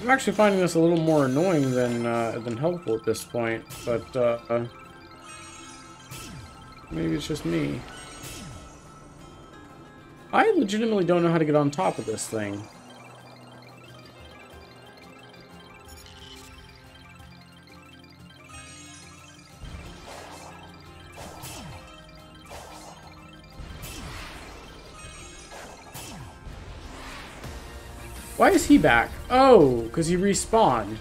I'm actually finding this a little more annoying than uh, than helpful at this point, but uh, maybe it's just me. I legitimately don't know how to get on top of this thing. Why is he back? Oh, because he respawned.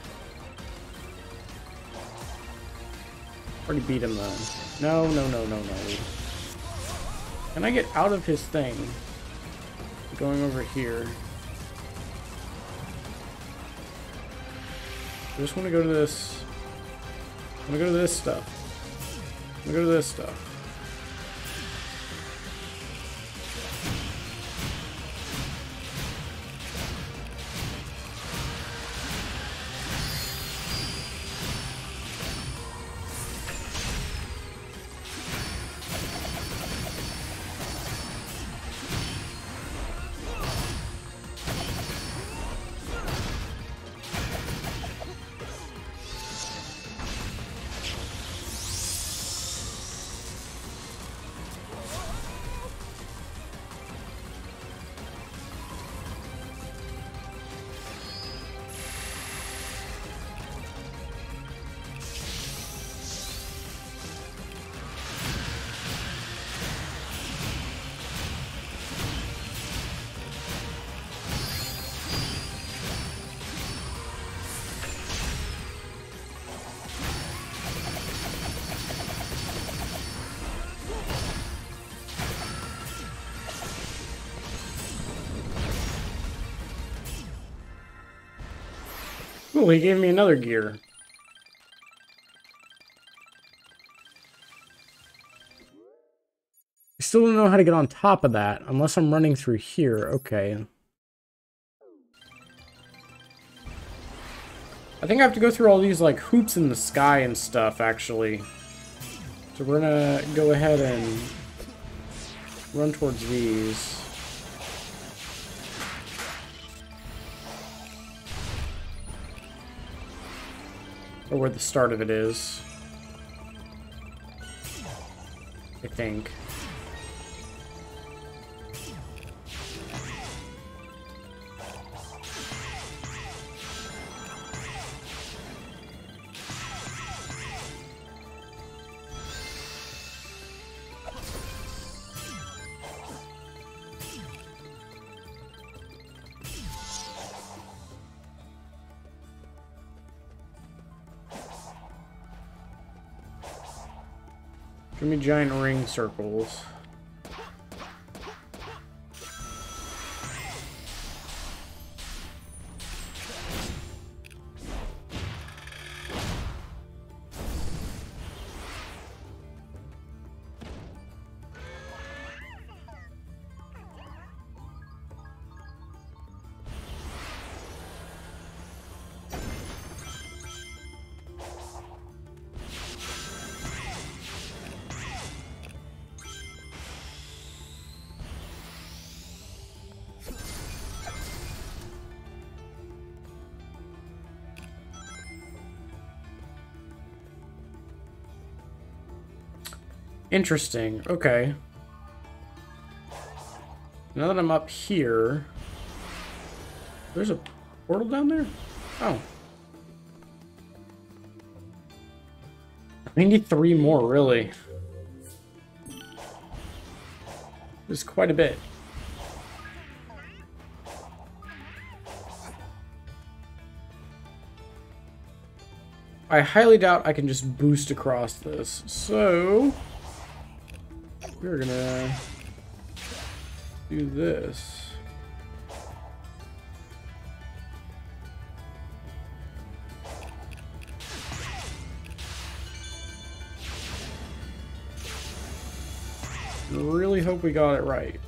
Already beat him then. No, no, no, no, no. Can I get out of his thing? Going over here. I just want to go to this. I want to go to this stuff. I want to go to this stuff. Ooh, he gave me another gear. I still don't know how to get on top of that, unless I'm running through here. Okay. I think I have to go through all these, like, hoops in the sky and stuff, actually. So we're gonna go ahead and run towards these. Or where the start of it is. I think. Give me giant ring circles. Interesting. Okay. Now that I'm up here... There's a portal down there? Oh. I need three more, really. There's quite a bit. I highly doubt I can just boost across this, so... We're gonna do this. Really hope we got it right.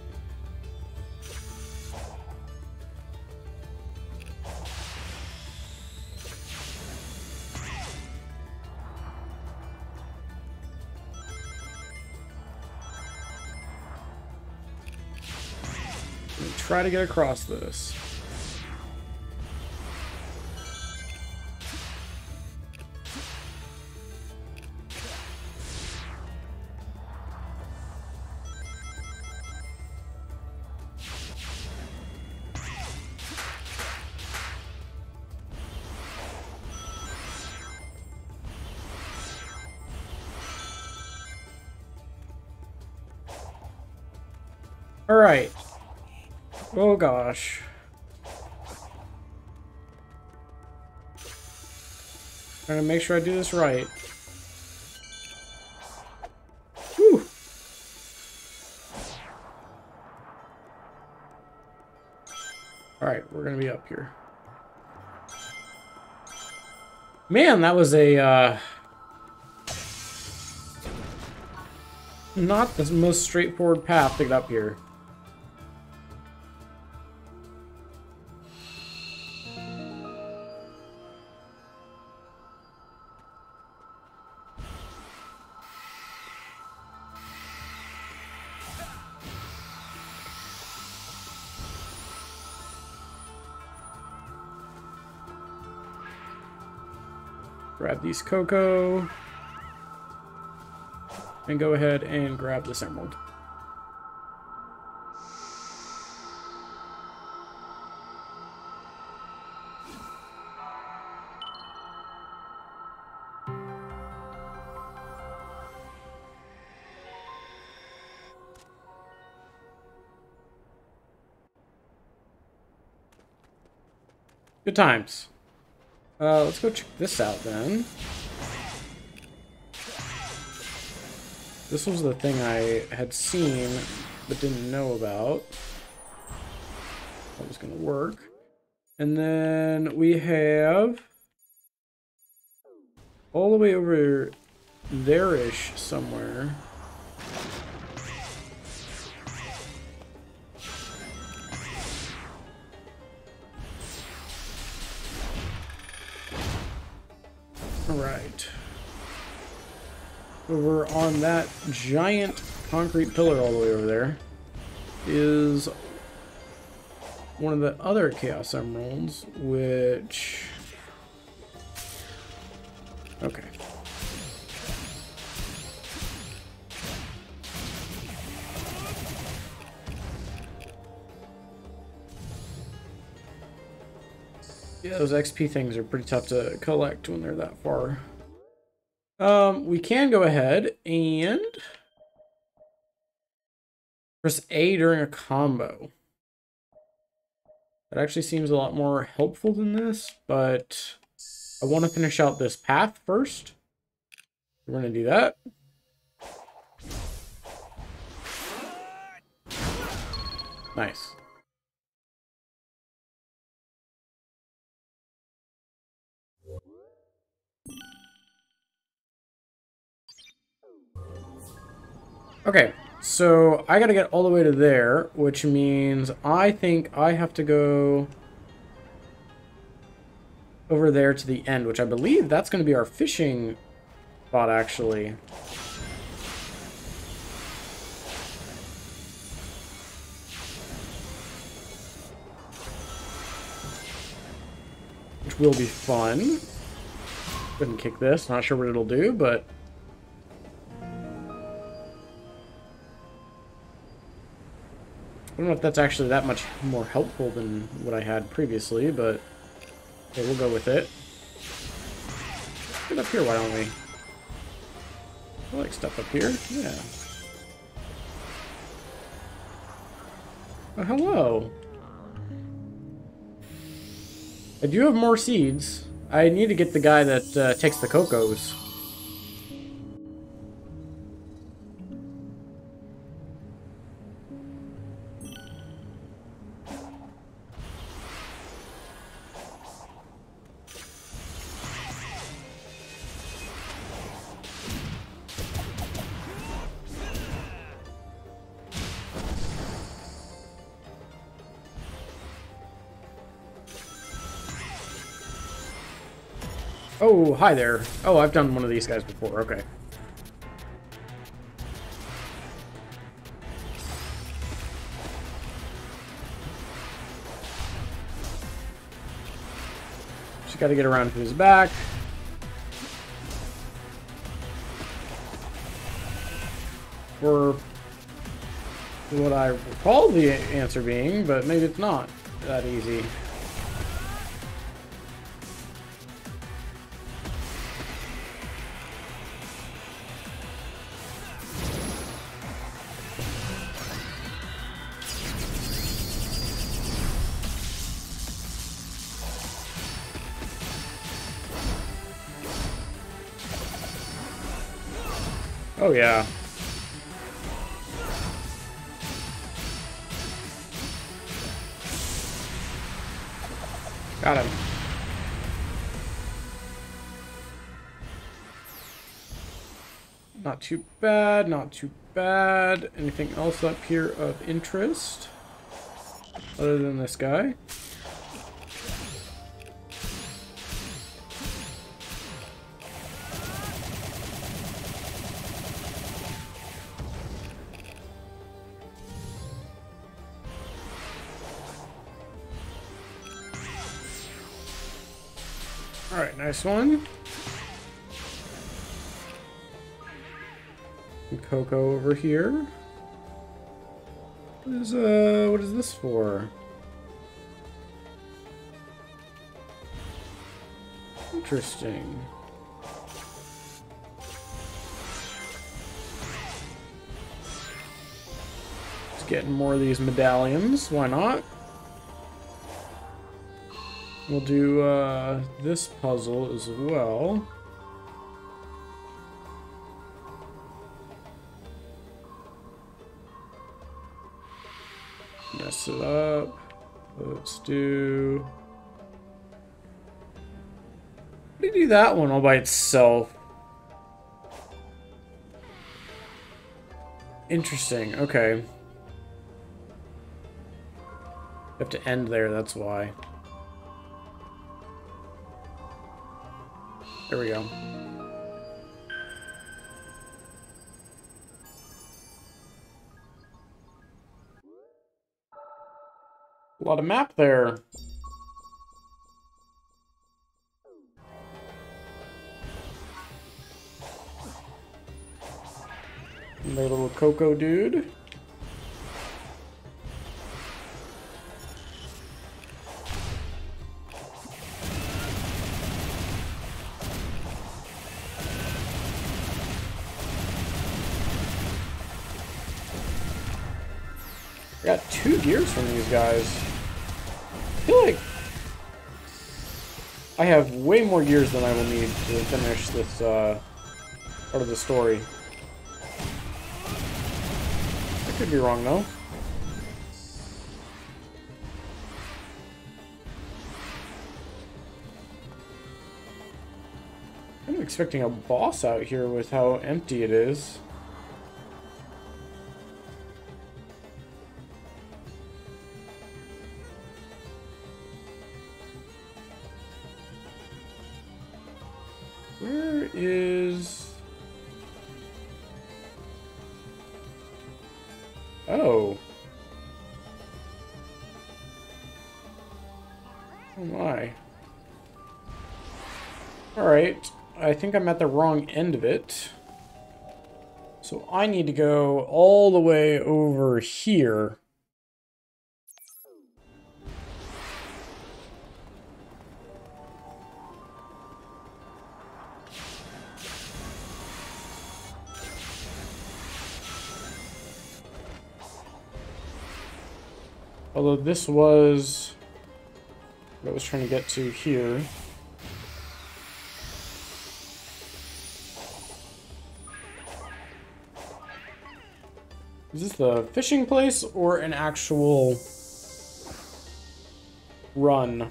Try to get across this. Gosh. To make sure I do this right. Alright, we're gonna be up here. Man, that was a, uh... Not the most straightforward path to get up here. Grab these Koco. And go ahead and grab this emerald. Good times. Uh, let's go check this out then. This was the thing I had seen but didn't know about. That was going to work. And then we have all the way over there-ish somewhere. Right. Over on that giant concrete pillar all the way over there is one of the other Chaos Emeralds, which... those XP things are pretty tough to collect when they're that far. Um, we can go ahead and press A during a combo. That actually seems a lot more helpful than this, but I want to finish out this path first. We're going to do that. Nice. Okay, so I gotta get all the way to there, which means I think I have to go over there to the end, which I believe that's to be our fishing spot, actually. Which will be fun. Couldn't kick this, not sure what it'll do, but don't know if that's actually that much more helpful than what I had previously, but okay, we'll go with it. Get up here, why don't we? I like stuff up here. Yeah. Oh, hello. I do have more seeds. I need to get the guy that uh, takes the Kocos. Oh, hi there. Oh, I've done one of these guys before. Okay. Just got to get around to his back. For what I recall the answer being, but maybe it's not that easy. Oh, yeah. Got him. Not too bad, not too bad. Anything else up here of interest? Other than this guy? Alright, nice one. And Koco over here. What is, uh, what is this for? Interesting. Just getting more of these medallions, why not? We'll do uh, this puzzle as well. Mess it up. Let's do... How do that one all by itself? Interesting, okay. You have to end there, that's why. There we go. A lot of map there. And little Koco dude. Got two gears from these guys. I feel like I have way more gears than I will need to finish this uh, part of the story. I could be wrong though. I'm expecting a boss out here with how empty it is. Where is... Oh. Oh my. Alright, I think I'm at the wrong end of it. So I need to go all the way over here. This was what I was trying to get to here. Is this the fishing place or an actual run?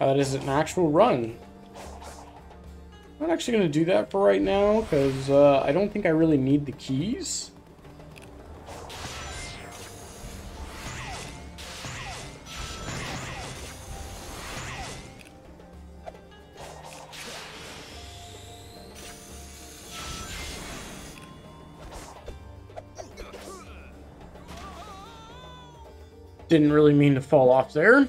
Uh, that is an actual run. Not actually going to do that for right now, because uh, I don't think I really need the keys. Didn't really mean to fall off there.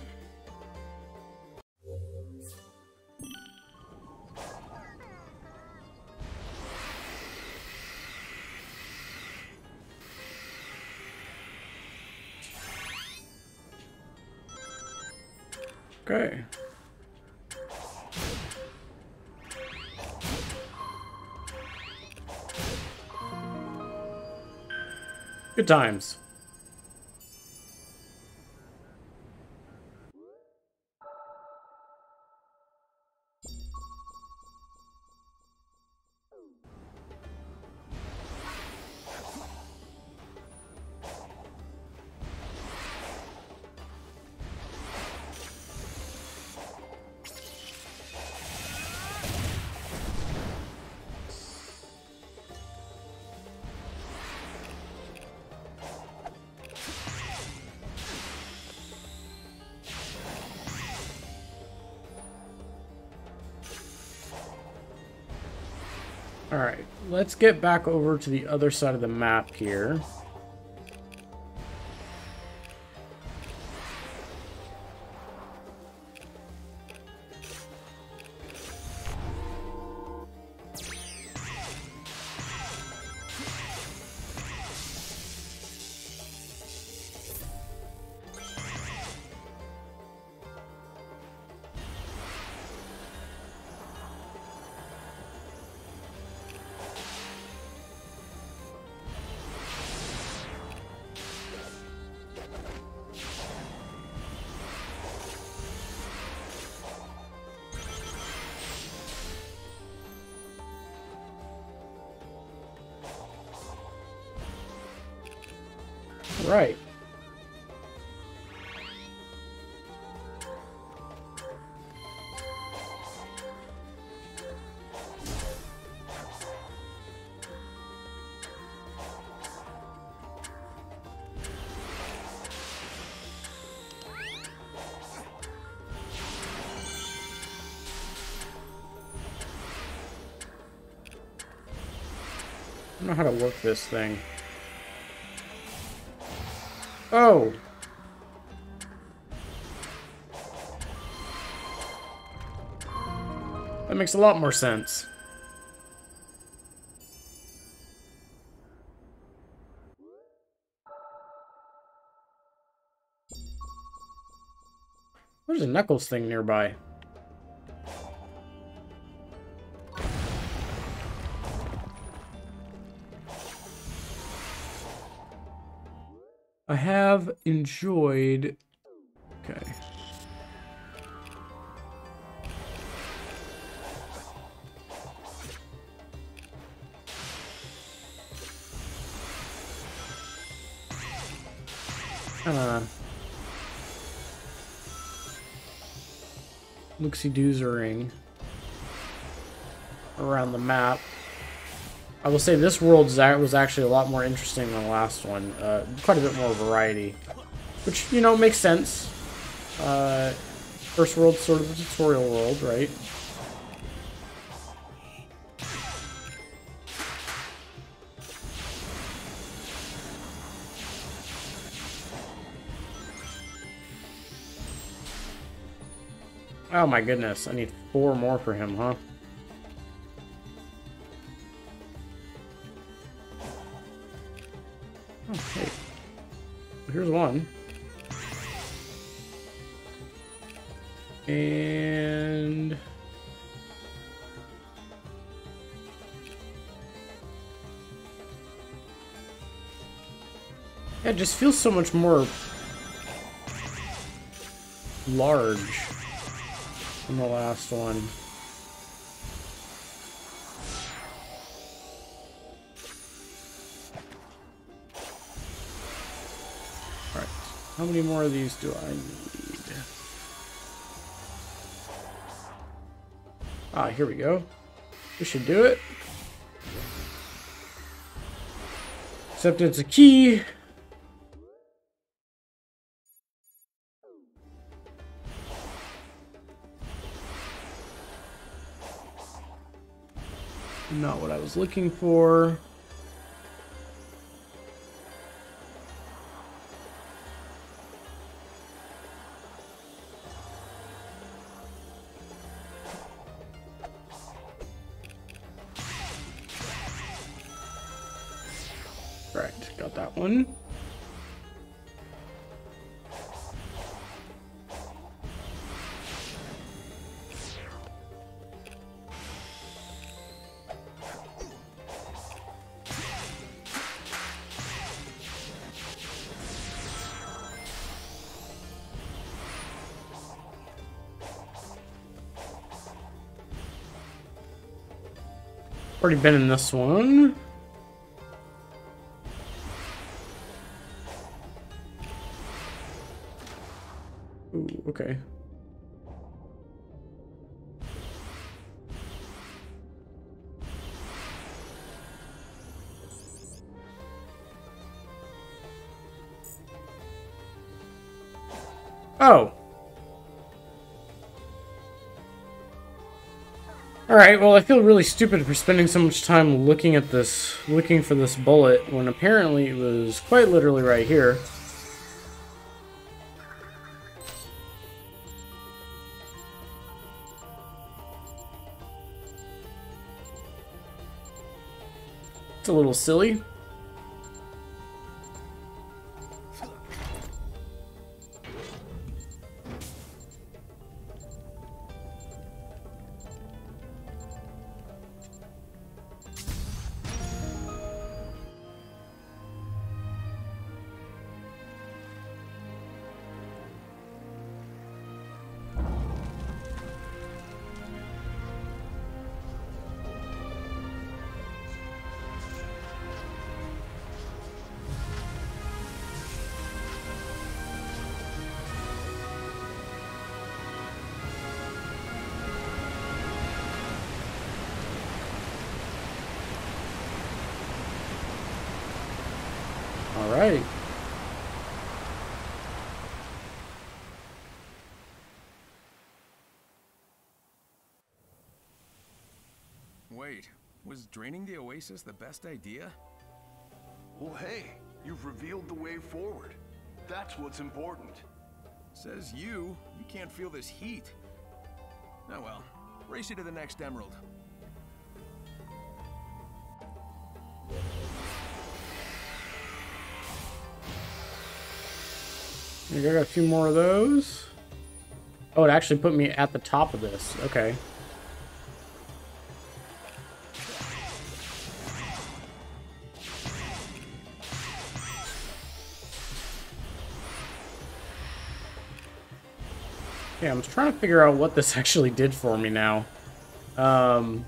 Times. Alright, let's get back over to the other side of the map here. Right. I don't know how to work this thing. Oh. That makes a lot more sense. There's a Knuckles thing nearby. Enjoyed... Okay. Come on. Luxie doozering around the map. I will say this world was actually a lot more interesting than the last one. Uh, quite a bit more variety. Which, you know, makes sense. Uh, first world sort of a tutorial world, right? Oh my goodness, I need four more for him, huh? hey. Here's one. And... Yeah, it just feels so much more large than the last one. How many more of these do I need? Ah, here we go. We should do it. Except it's a key. Not what I was looking for. Already been in this one. Alright, well I feel really stupid for spending so much time looking at this, looking for this bullet, when apparently it was quite literally right here. It's a little silly. All right. Wait, was draining the Oasis the best idea? Well, hey, you've revealed the way forward. That's what's important. Says you. You can't feel this heat. Oh well. Race you to the next emerald. I got a few more of those. Oh, it actually put me at the top of this. Okay. Yeah, I'm trying to figure out what this actually did for me now. Um...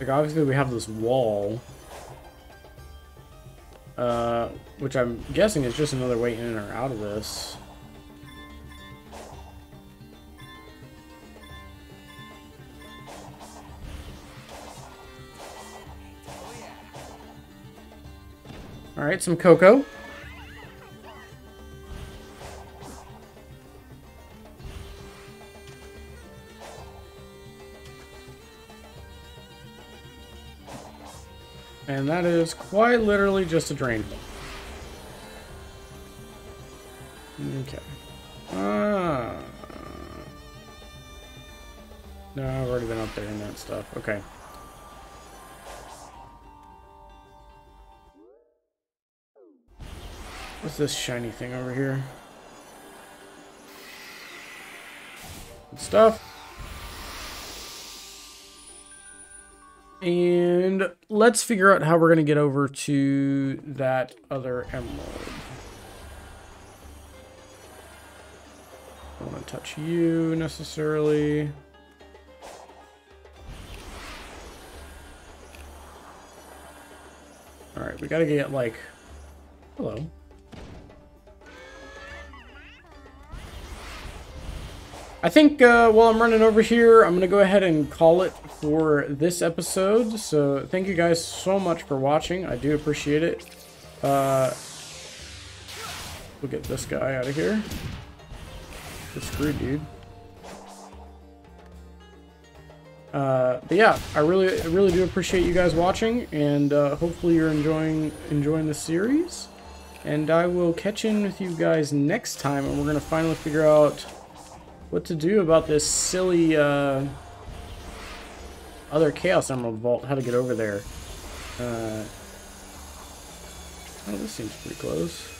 Like, obviously we have this wall. Uh, which I'm guessing is just another way in or out of this. Alright, some Koco. And that is quite literally just a drain hole. Okay. Ah. No, I've already been up there in that stuff. Okay. What's this shiny thing over here? Good stuff. And let's figure out how we're going to get over to that other emerald. I don't want to touch you necessarily. Alright, we got to get like... Hello. I think uh, while I'm running over here, I'm going to go ahead and call it for this episode. So thank you guys so much for watching. I do appreciate it. Uh, we'll get this guy out of here. Screwed, dude. Uh, but yeah, I really, really do appreciate you guys watching, and uh, hopefully you're enjoying enjoying the series. And I will catch in with you guys next time, and we're gonna finally figure out what to do about this silly uh, other Chaos Emerald Vault, how to get over there. Uh, oh, this seems pretty close.